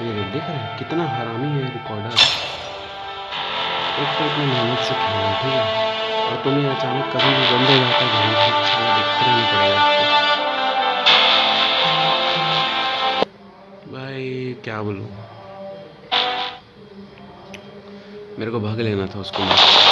ये देख रहे हैं, कितना हरामी है रिकॉर्डर एक तो इतनी मेहनत से खेला ठीक है और तुम्हें अचानक कभी भी बंद हो जाता है घड़ी अच्छा देखते रहना पड़ेगा भाई, क्या बोलूँ? मेरे को भाग लेना था उसको। मार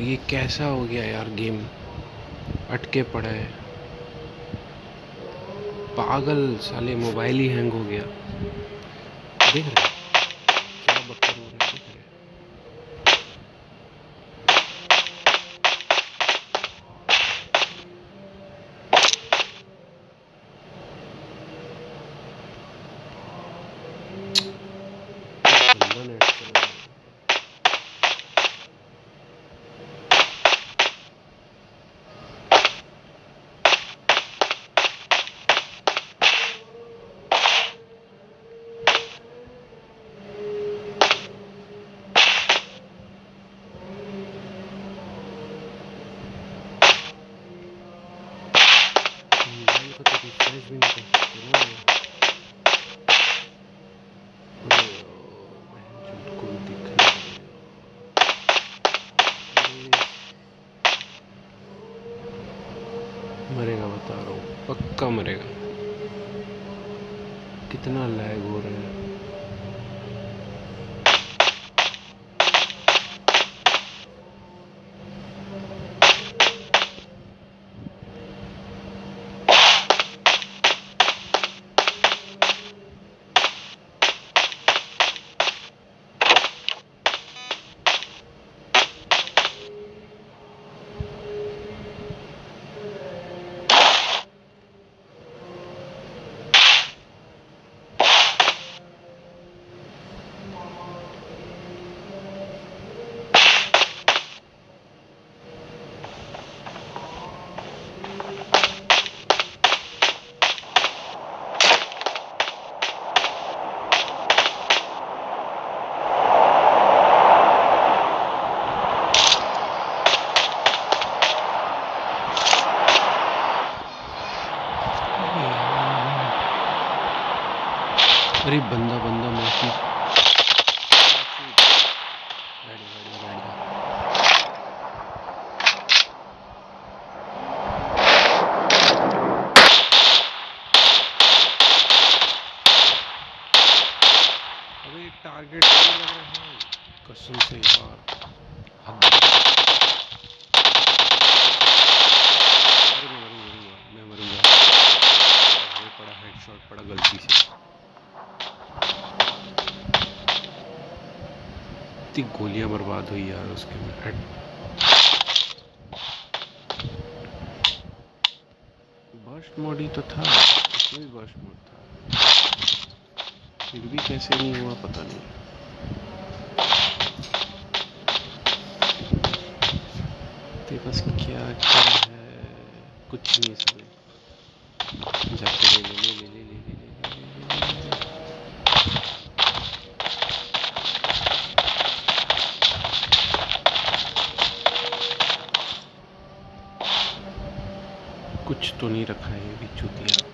यार, ये कैसा हो गया यार गेम? अटके पड़ा है। पागल साले, मोबाइल ही हैंग हो गया। देख रहे अरे बंदा बंदा मौसम टारगेट कसम से यार। इतनी गोलियाँ बर्बाद हुई यार उसके में। बर्स्ट मोड ही तो था। इसमें भी बर्स्ट मोड था। फिर भी कैसे नहीं हुआ पता नहीं। तेरे पास क्या क्या है? कुछ नहीं इसमें जाके ले ले ले ले। तो नहीं रखा है ये भी चूतिया।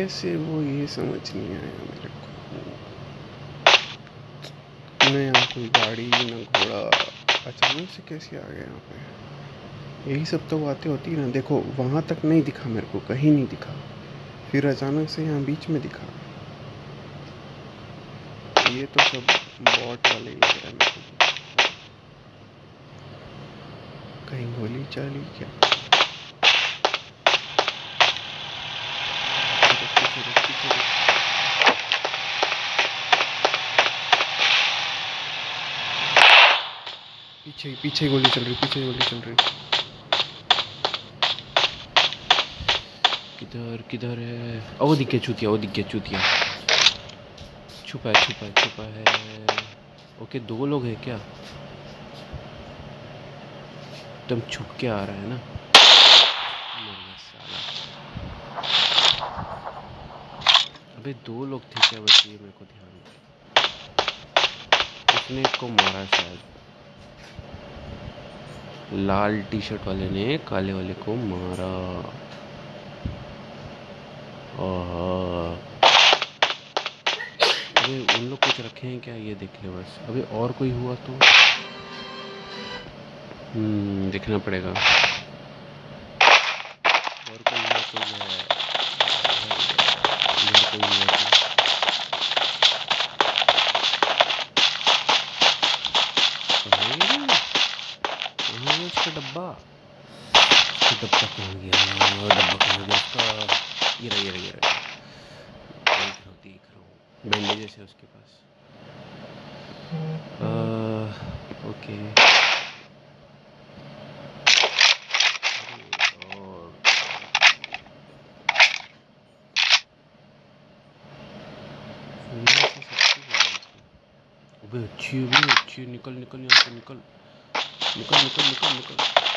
कैसे वो ये समझ नहीं आया मेरे को न यहाँ कोई गाड़ी न घोड़ा अचानक से कैसे आ गया यहाँ पे यही सब तो बातें होती है ना देखो वहाँ तक नहीं दिखा मेरे को कहीं नहीं दिखा फिर अचानक से यहाँ बीच में दिखा ये तो सब बॉट वाले है कहीं गोली चाली क्या पीछे पीछे गोली चल रही, पीछे गोली चल रही। किधर किधर है? ओ दिख गया चूतिया वो दिख गया चूतिया। छुपा है छुपा है छुपा है। ओके, दो लोग हैं क्या? एकदम छुप के आ रहा है ना? अबे, दो लोग थे क्या? बस ये मेरे को ध्यान उसने को मारा शायद। लाल टी शर्ट वाले ने काले वाले को मारा। अबे, उन लोग कुछ रखे हैं क्या? ये देख ले बस। अबे, और कोई हुआ तो? हम्म देखना पड़ेगा। और कोई हुआ तो अबे अच्छी अबे अच्छी निकल निकल यहाँ से निकल निकल निकल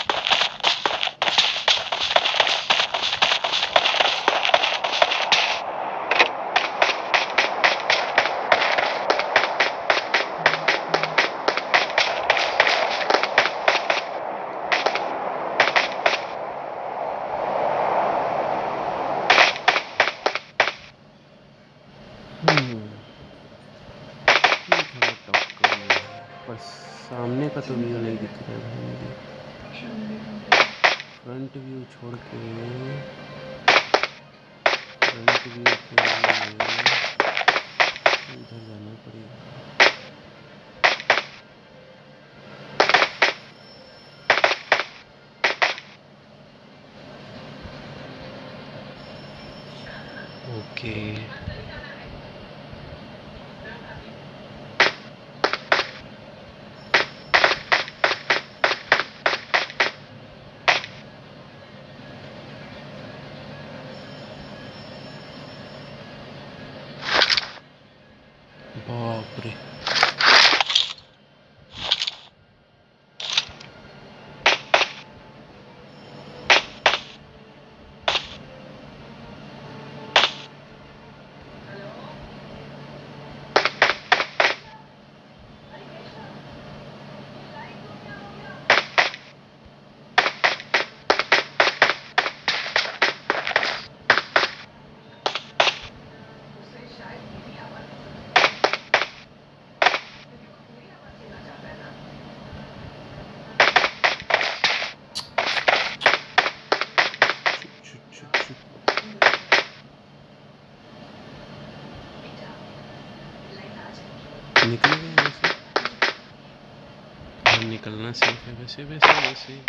सेफ़ वैसे वैसे वैसे।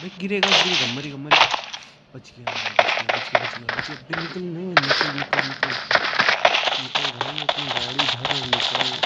भाई, गिरेगा गिरेगा, मरेगा मरेगा। बच बच गया बच गया बच गया बिल्कुल नहीं, निकल निकल निकल। निकल भाई, अपनी गाड़ी धर निकल।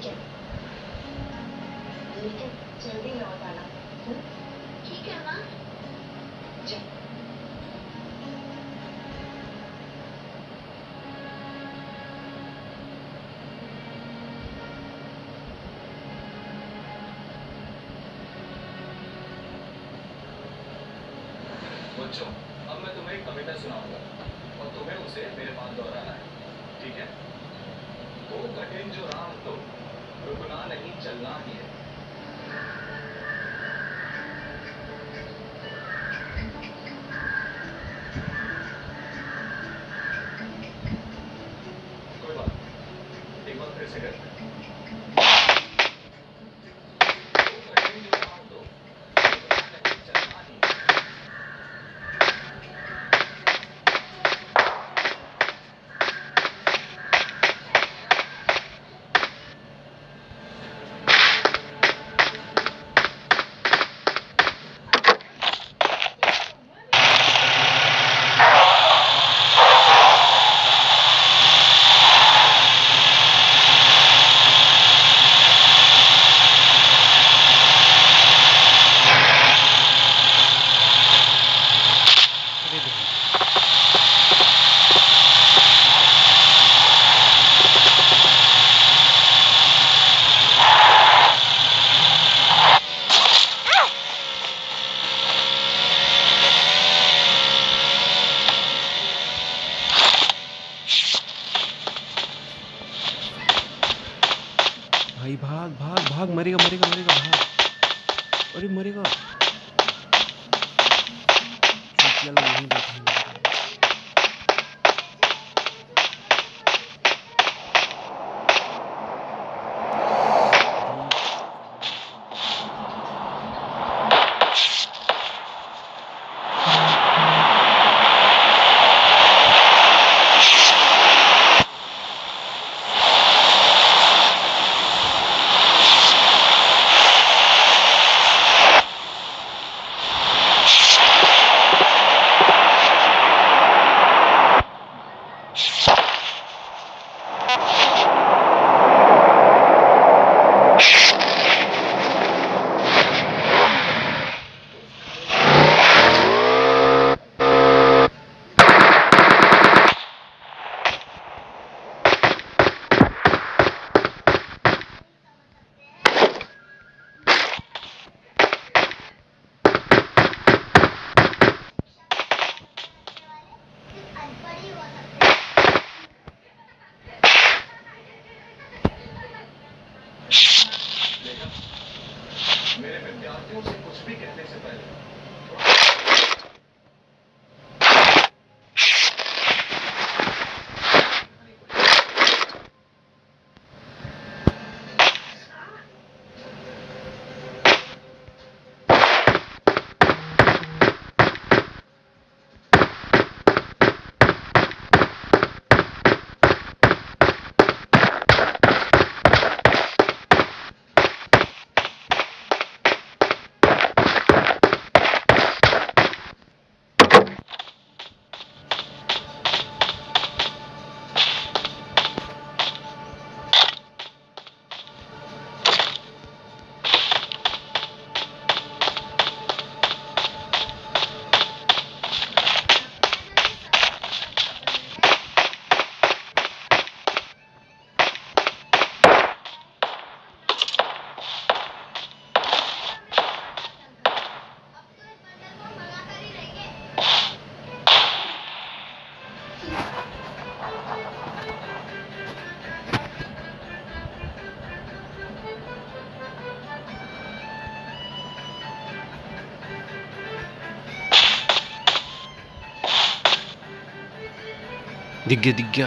taken. भाग भाग मरेगा मरेगा मरेगा भाग। अरे मरेगा। ദിഗ്ഗ ദിഗ്ഗ.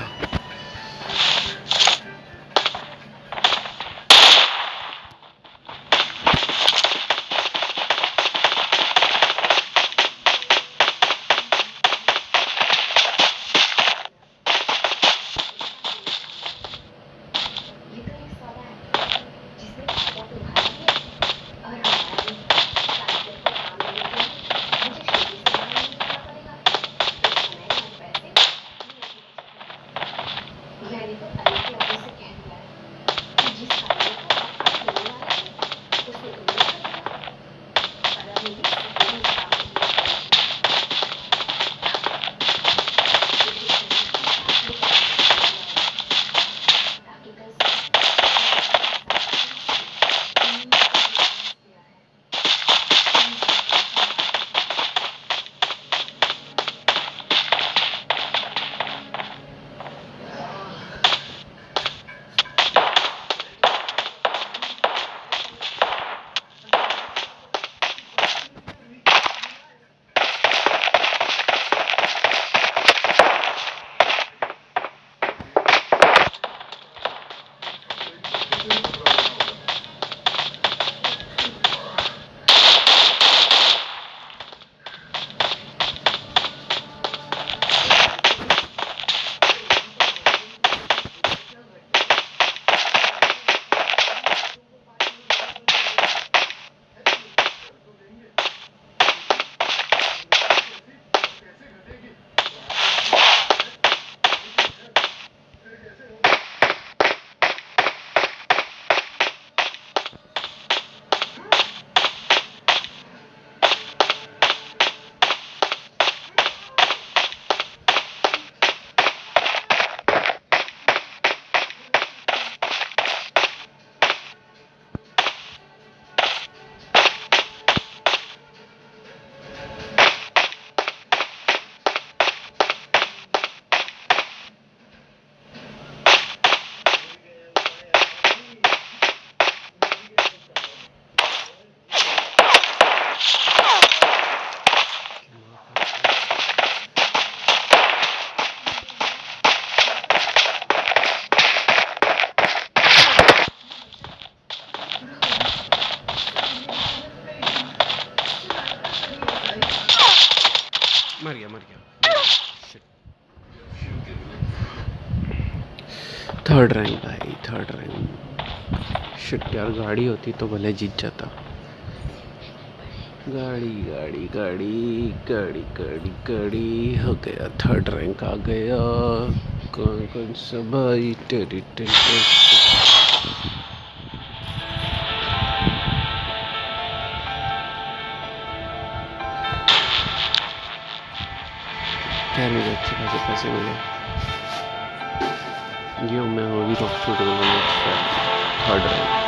you. यार गाड़ी होती तो भले जीत जाता। गाड़ी गाड़ी गाड़ी गाड़ी गाड़ी गाड़ी, हो गया थर्ड रैंक आ गया। कौन कौन सा भाई टेरी टेरी क्या मुझे अच्छे खासे पैसे मिले। ये मैं अभी रॉक थर्ड रैंक